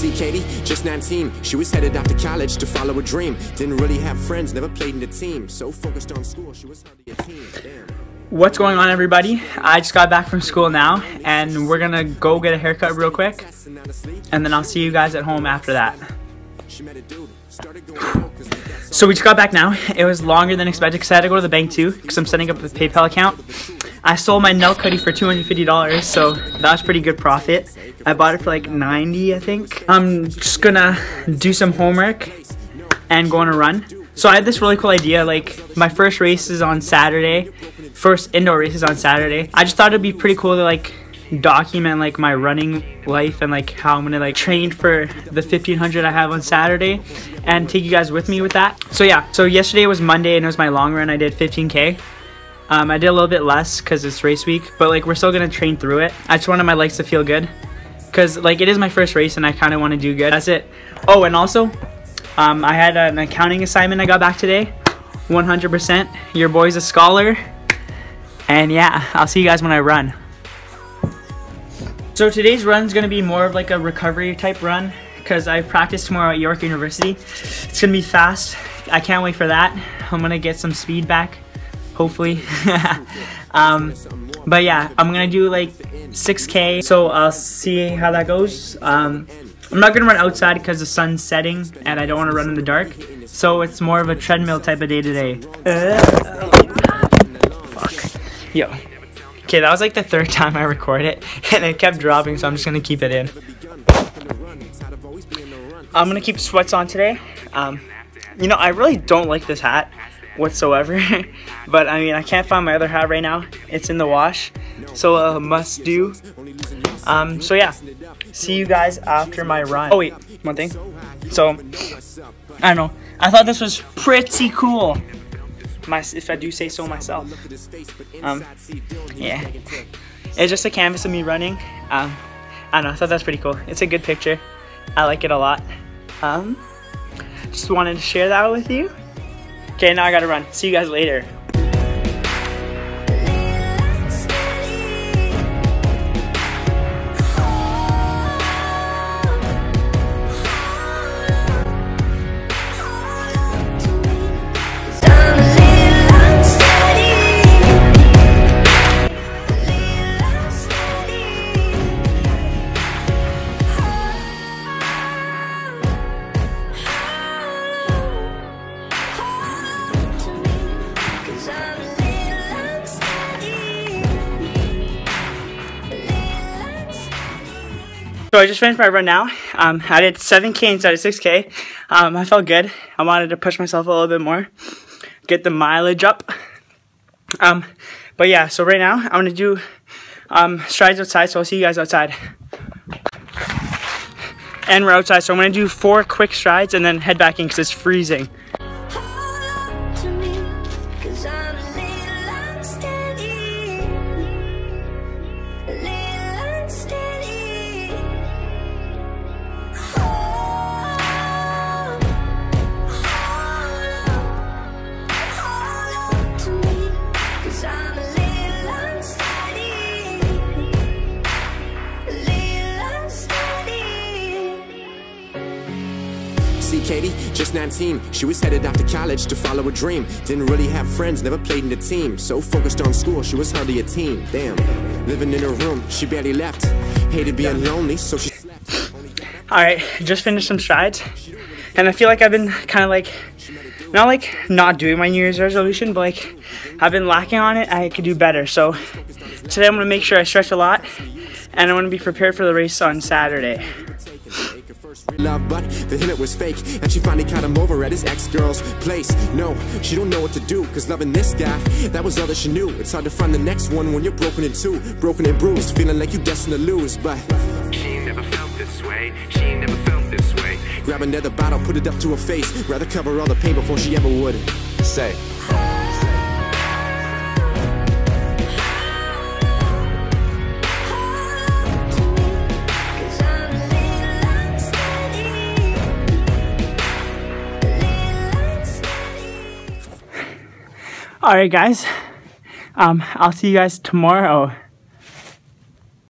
See Katie, just 19. She was headed off to college to follow a dream. Didn't really have friends, never played in the team. So focused on school, she was hardly a teen. Damn. What's going on, everybody? I just got back from school now, and we're gonna go get a haircut real quick, and then I'll see you guys at home after that. She met a dude, started going out 'cause we got So we just got back now. It was longer than expected because I had to go to the bank too because I'm setting up a PayPal account. I sold my Nelk hoodie for $250, so that was pretty good profit. I bought it for like 90, I think. I'm just gonna do some homework and go on a run. So I had this really cool idea. Like my first race is on Saturday, first indoor race is on Saturday. I just thought it'd be pretty cool to like document like my running life and like how I'm gonna like train for the 1500 I have on Saturday and take you guys with me with that. So yeah, so yesterday was Monday and it was my long run. I did 15k. Um, I did a little bit less because it's race week, but like we're still gonna train through it. I just wanted my legs to feel good because like it is my first race and I kind of want to do good. That's it. Oh, and also, um, I had an accounting assignment I got back today. 100%. Your boy's a scholar. And yeah, I'll see you guys when I run. So today's run is to be more of like a recovery type run because I practice tomorrow at York University. It's to be fast. I can't wait for that. I'm to get some speed back, hopefully. um, but yeah, I'm to do like 6K. So I'll see how that goes. Um, I'm not to run outside because the sun's setting and I don't want to run in the dark. So it's more of a treadmill type of day today. Fuck. Yo. Okay, that was like the third time I record it, and it kept dropping, so I'm just gonna keep it in. I'm gonna keep sweats on today. Um, you know, I really don't like this hat whatsoever, but I mean, I can't find my other hat right now. It's in the wash, so uh, must do. Um, so yeah, see you guys after my run. Oh wait, one thing. So, I don't know. I thought this was pretty cool. My, if I do say so myself. Um, yeah. It's just a canvas of me running. Um, I don't know, I thought that's pretty cool. It's a good picture. I like it a lot. Um, just wanted to share that with you. Okay, now I gotta run. See you guys later. So I just finished my run now. Um, I did 7K instead of 6K. Um, I felt good. I wanted to push myself a little bit more, get the mileage up. Um, but yeah, so right now I'm gonna do um, strides outside. So I'll see you guys outside. And we're outside, so I'm gonna do four quick strides and then head back in because it's freezing. See Katie, just 19. She was headed off to college to follow a dream. Didn't really have friends, never played in the team. So focused on school, she was hardly a teen. Damn. Living in her room, she barely left. Hated being lonely, so she slept. Alright, just finished some strides. And I feel like I've been kind of like, not like not doing my New Year's resolution, but like I've been lacking on it. I could do better. So today I'm going to make sure I stretch a lot and I want to be prepared for the race on Saturday. Love, but the hint it was fake, and she finally caught him over at his ex-girl's place. No, she don't know what to do, cause loving this guy, that was all that she knew. It's hard to find the next one when you're broken in two, broken and bruised, feeling like you're destined to lose, but She never felt this way. She never felt this way. grab another bottle, put it up to her face, rather cover all the pain before she ever would say. Alright guys, um, I'll see you guys tomorrow.